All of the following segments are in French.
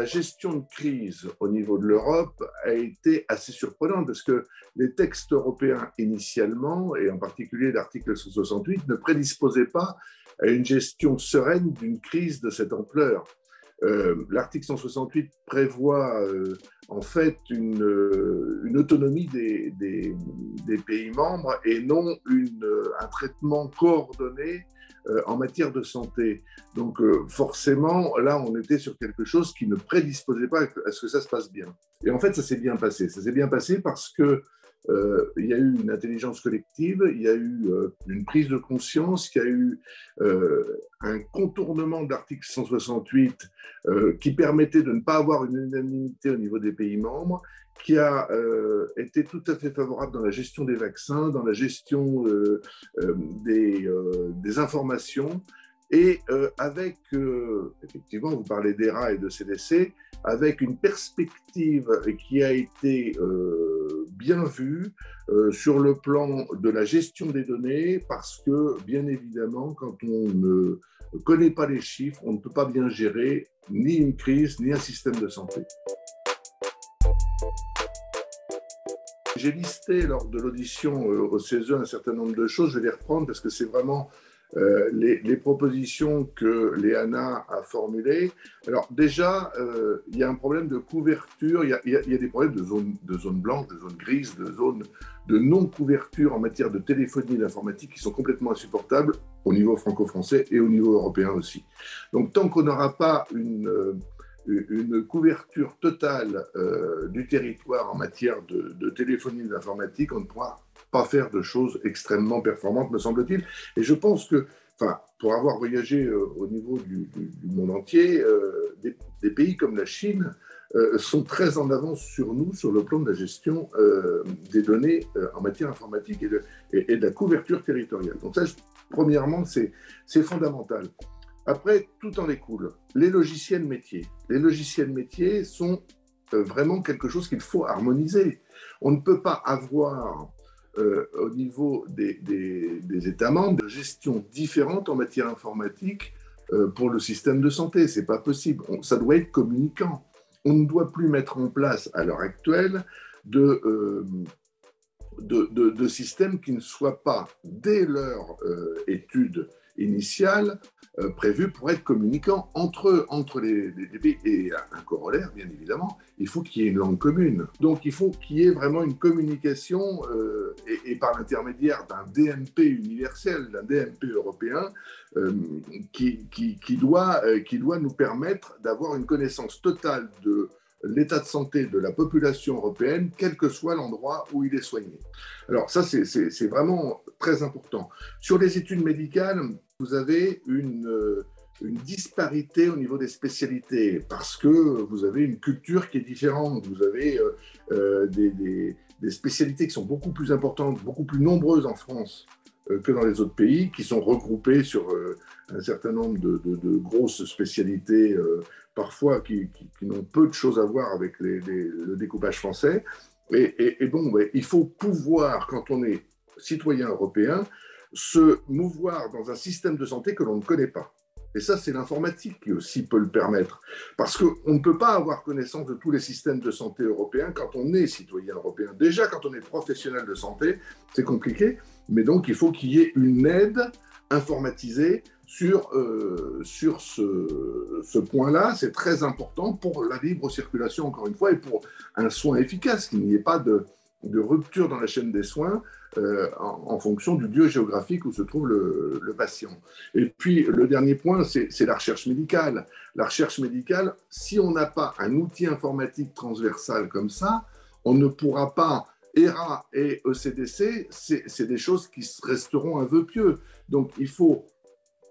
la gestion de crise au niveau de l'Europe a été assez surprenante parce que les textes européens initialement, et en particulier l'article 168, ne prédisposaient pas à une gestion sereine d'une crise de cette ampleur. Euh, l'article 168 prévoit euh, en fait une, euh, autonomie des, pays membres et non un traitement coordonné en matière de santé. Donc forcément, là, on était sur quelque chose qui ne prédisposait pas à ce que ça se passe bien. Et en fait, ça s'est bien passé. Ça s'est bien passé parce que euh, il y a eu une intelligence collective, il y a eu euh, une prise de conscience, il y a eu euh, un contournement de l'article 168 qui permettait de ne pas avoir une unanimité au niveau des pays membres, qui a été tout à fait favorable dans la gestion des vaccins, dans la gestion des, des, informations, et avec, effectivement, vous parlez d'ERA et de CDC, avec une perspective qui a été bien vu euh, sur le plan de la gestion des données, parce que, bien évidemment, quand on ne connaît pas les chiffres, on ne peut pas bien gérer ni une crise, ni un système de santé. J'ai listé lors de l'audition euh, au CESE un certain nombre de choses, je vais les reprendre parce que c'est vraiment euh, les, propositions que Léana a formulées. Alors déjà, euh, il y a un problème de couverture, il y, a, des problèmes de zones de zone blanches, de zones grises, de zones de non-couverture en matière de téléphonie et d'informatique qui sont complètement insupportables au niveau franco-français et au niveau européen aussi. Donc tant qu'on n'aura pas une, euh, couverture totale du territoire en matière de, de téléphonie et d'informatique, on ne pourra pas faire de choses extrêmement performantes, me semble-t-il. Et je pense que, enfin, pour avoir voyagé euh, au niveau du, monde entier, euh, des, pays comme la Chine euh, sont très en avance sur nous sur le plan de la gestion des données en matière informatique et de, et, de, la couverture territoriale. Donc ça, premièrement, c'est fondamental. Après, tout en découle. Les logiciels métiers. Les logiciels métiers sont vraiment quelque chose qu'il faut harmoniser. On ne peut pas avoir euh, au niveau des, États membres de gestion différente en matière informatique euh, pour le système de santé. C'est pas possible. ça doit être communicant. On ne doit plus mettre en place à l'heure actuelle de, euh, de, systèmes qui ne soient pas, dès leur étude initiale, euh, prévu pour être communicant entre, entre les, pays. Et un corollaire, bien évidemment, il faut qu'il y ait une langue commune. Donc il faut qu'il y ait vraiment une communication, euh, et, par l'intermédiaire d'un DMP universel, d'un DMP européen, euh, qui, qui, qui, doit, qui doit nous permettre d'avoir une connaissance totale de l'état de santé de la population européenne, quel que soit l'endroit où il est soigné. Alors ça, c'est vraiment très important. Sur les études médicales, vous avez une, euh, une, disparité au niveau des spécialités parce que vous avez une culture qui est différente. Vous avez euh, euh, des, spécialités qui sont beaucoup plus importantes, beaucoup plus nombreuses en France que dans les autres pays, qui sont regroupées sur un certain nombre de, grosses spécialités, parfois qui, n'ont peu de choses à voir avec le découpage français. Et, et, bon, il faut pouvoir, quand on est citoyen européen, se mouvoir dans un système de santé que l'on ne connaît pas. Et ça, c'est l'informatique qui aussi peut le permettre. Parce qu'on ne peut pas avoir connaissance de tous les systèmes de santé européens quand on est citoyen européen. Déjà, quand on est professionnel de santé, c'est compliqué. Mais donc, il faut qu'il y ait une aide informatisée sur, euh, sur ce, ce point-là. C'est très important pour la libre circulation, encore une fois, et pour un soin efficace, qu'il n'y ait pas de, de rupture dans la chaîne des soins euh, en, fonction du lieu géographique où se trouve le, patient. Et puis le dernier point, c'est la recherche médicale. La recherche médicale, si on n'a pas un outil informatique transversal comme ça, on ne pourra pas ERA et ECDC, c'est des choses qui resteront un vœu pieux. Donc il faut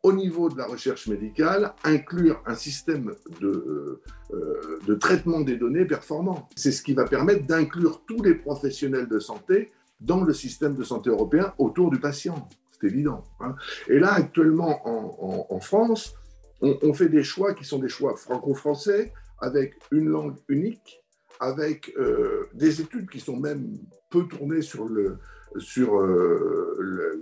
au niveau de la recherche médicale, inclure un système de, euh, de traitement des données performant. C'est ce qui va permettre d'inclure tous les professionnels de santé dans le système de santé européen autour du patient. C'est évident. Hein. Et là, actuellement, en, France, on, fait des choix qui sont des choix franco-français, avec une langue unique, avec euh, des études qui sont même peu tournées sur le, sur le,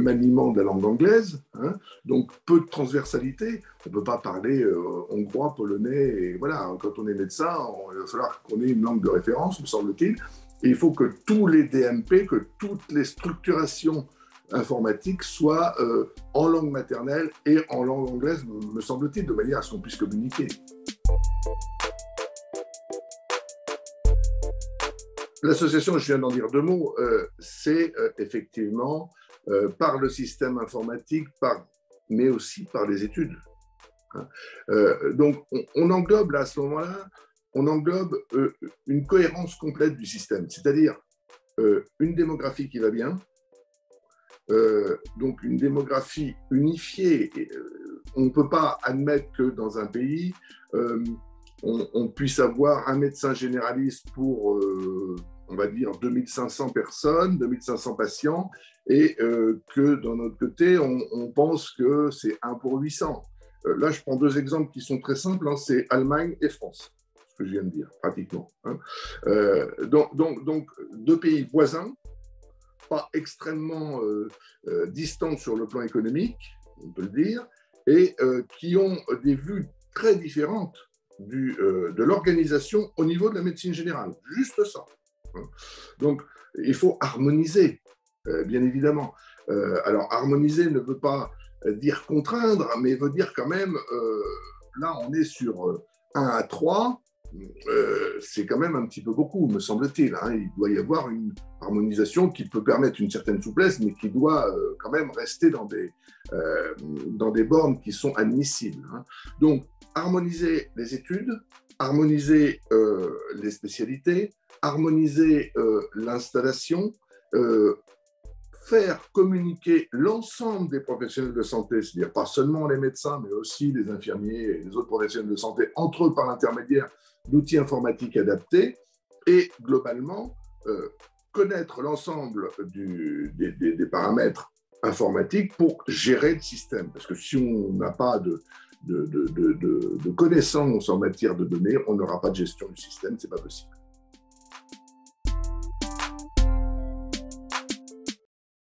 maniement de la langue anglaise, hein. donc peu de transversalité. On ne peut pas parler hongrois, polonais, et voilà, quand on est médecin, il va falloir qu'on ait une langue de référence, me semble-t-il. Et il faut que tous les DMP, que toutes les structurations informatiques soient en langue maternelle et en langue anglaise, me semble-t-il, de manière à ce qu'on puisse communiquer. L'association, je viens d'en dire deux mots, euh, c'est euh, effectivement euh, par le système informatique, par, mais aussi par les études. Hein. donc, on, englobe à ce moment-là, on englobe une cohérence complète du système, c'est-à-dire une démographie qui va bien, donc une démographie unifiée. on ne peut pas admettre que dans un pays, on, puisse avoir un médecin généraliste pour, euh, on va dire, 2500 personnes, 2500 patients, et euh, que d'un autre côté, on, pense que c'est 1 pour 800. Euh, là, je prends deux exemples qui sont très simples, hein, c'est Allemagne et France, ce que je viens de dire, pratiquement. Hein. donc, donc, donc, deux pays voisins, pas extrêmement distants sur le plan économique, on peut le dire, et qui ont des vues très différentes du, euh, de l'organisation au niveau de la médecine générale. Juste ça. Donc, il faut harmoniser, euh, bien évidemment. Euh, alors, harmoniser ne veut pas dire contraindre, mais veut dire quand même, là, on est sur 1 à 3, c'est quand même un petit peu beaucoup, me semble-t-il. Hein. Il doit y avoir une harmonisation qui peut permettre une certaine souplesse, mais qui doit quand même rester dans des, dans des bornes qui sont admissibles. Hein. Donc, harmoniser les études, harmoniser euh, les spécialités, harmoniser euh, l'installation, euh, faire communiquer l'ensemble des professionnels de santé, c'est-à-dire pas seulement les médecins, mais aussi les infirmiers et les autres professionnels de santé, entre eux par l'intermédiaire d'outils informatiques adaptés, et globalement connaître l'ensemble des, paramètres informatiques pour gérer le système. Parce que si on n'a pas de, de, connaissances en matière de données, on n'aura pas de gestion du système, c'est pas possible.